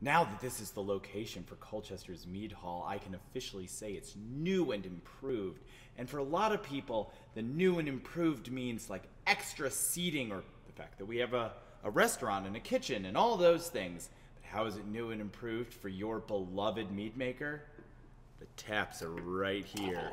Now that this is the location for Colchester's Mead Hall, I can officially say it's new and improved. And for a lot of people, the new and improved means like extra seating or the fact that we have a, a restaurant and a kitchen and all those things. But how is it new and improved for your beloved mead maker? The taps are right here.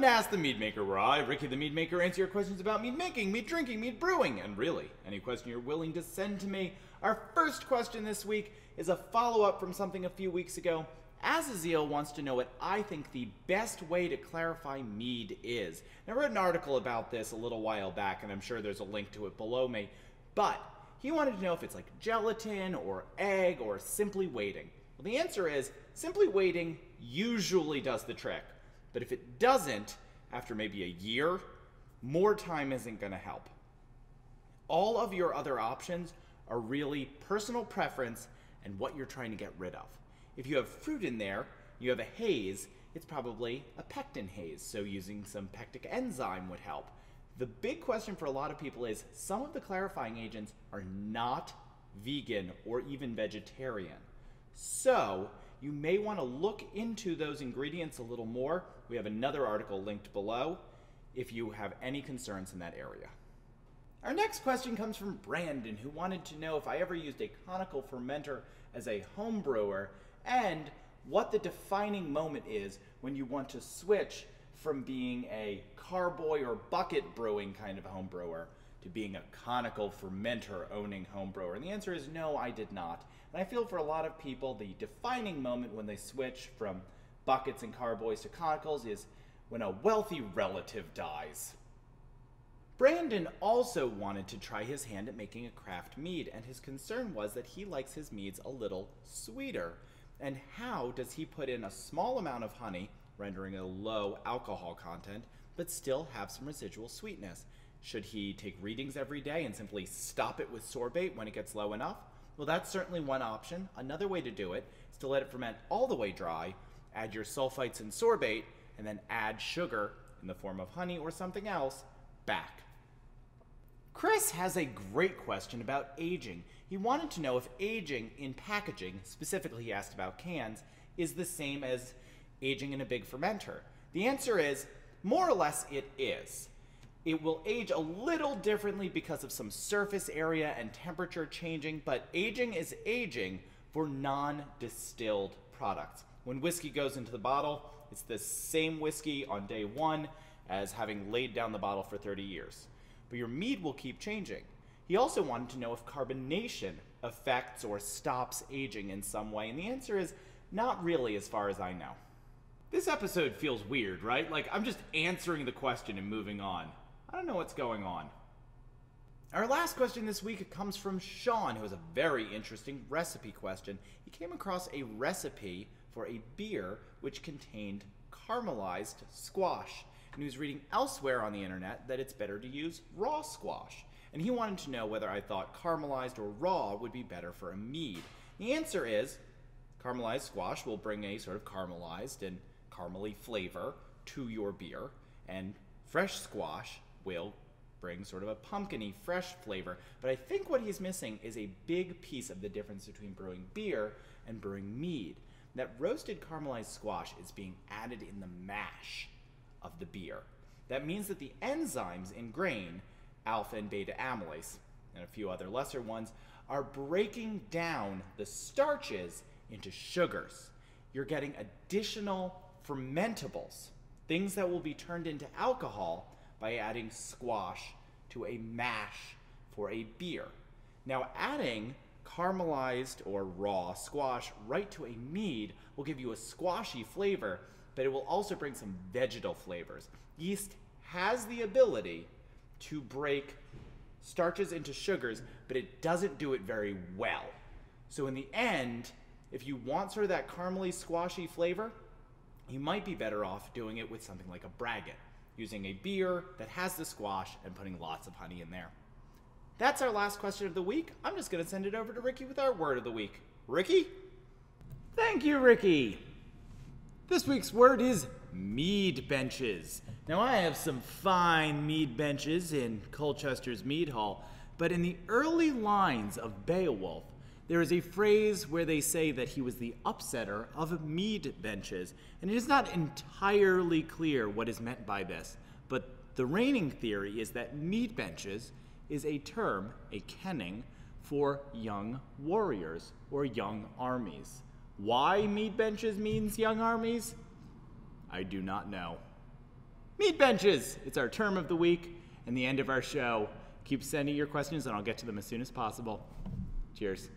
Welcome to Ask the Mead Maker, where I, Ricky the Mead Maker, answer your questions about mead making, mead drinking, mead brewing, and really, any question you're willing to send to me. Our first question this week is a follow up from something a few weeks ago. Azazel wants to know what I think the best way to clarify mead is. And I wrote an article about this a little while back, and I'm sure there's a link to it below me. But he wanted to know if it's like gelatin or egg or simply waiting. Well, the answer is simply waiting usually does the trick. But if it doesn't, after maybe a year, more time isn't going to help. All of your other options are really personal preference and what you're trying to get rid of. If you have fruit in there, you have a haze, it's probably a pectin haze, so using some pectic enzyme would help. The big question for a lot of people is some of the clarifying agents are not vegan or even vegetarian. So, you may want to look into those ingredients a little more. We have another article linked below if you have any concerns in that area. Our next question comes from Brandon, who wanted to know if I ever used a conical fermenter as a home brewer and what the defining moment is when you want to switch from being a carboy or bucket brewing kind of home brewer to being a conical fermenter owning home brewer. And the answer is no, I did not. And I feel for a lot of people, the defining moment when they switch from buckets and carboys to conicals is when a wealthy relative dies. Brandon also wanted to try his hand at making a craft mead, and his concern was that he likes his meads a little sweeter. And how does he put in a small amount of honey, rendering a low alcohol content, but still have some residual sweetness? Should he take readings every day and simply stop it with sorbate when it gets low enough? Well, that's certainly one option. Another way to do it is to let it ferment all the way dry, add your sulfites and sorbate, and then add sugar in the form of honey or something else back. Chris has a great question about aging. He wanted to know if aging in packaging, specifically he asked about cans, is the same as aging in a big fermenter. The answer is more or less it is. It will age a little differently because of some surface area and temperature changing, but aging is aging for non distilled products. When whiskey goes into the bottle, it's the same whiskey on day one as having laid down the bottle for 30 years but your mead will keep changing. He also wanted to know if carbonation affects or stops aging in some way, and the answer is not really, as far as I know. This episode feels weird, right? Like I'm just answering the question and moving on. I don't know what's going on. Our last question this week comes from Sean, who has a very interesting recipe question. He came across a recipe for a beer which contained caramelized squash and he was reading elsewhere on the internet that it's better to use raw squash. And he wanted to know whether I thought caramelized or raw would be better for a mead. The answer is caramelized squash will bring a sort of caramelized and caramely flavor to your beer, and fresh squash will bring sort of a pumpkiny, fresh flavor. But I think what he's missing is a big piece of the difference between brewing beer and brewing mead. That roasted caramelized squash is being added in the mash of the beer. That means that the enzymes in grain, alpha and beta amylase, and a few other lesser ones, are breaking down the starches into sugars. You're getting additional fermentables, things that will be turned into alcohol by adding squash to a mash for a beer. Now, adding caramelized or raw squash right to a mead will give you a squashy flavor but it will also bring some vegetal flavors. Yeast has the ability to break starches into sugars, but it doesn't do it very well. So in the end, if you want sort of that caramely, squashy flavor, you might be better off doing it with something like a braggot. Using a beer that has the squash and putting lots of honey in there. That's our last question of the week. I'm just going to send it over to Ricky with our word of the week. Ricky? Thank you, Ricky. This week's word is mead benches. Now, I have some fine mead benches in Colchester's Mead Hall, but in the early lines of Beowulf, there is a phrase where they say that he was the upsetter of mead benches, and it is not entirely clear what is meant by this, but the reigning theory is that mead benches is a term, a kenning, for young warriors or young armies. Why mead benches means young armies? I do not know. Mead benches! It's our term of the week and the end of our show. Keep sending your questions and I'll get to them as soon as possible. Cheers.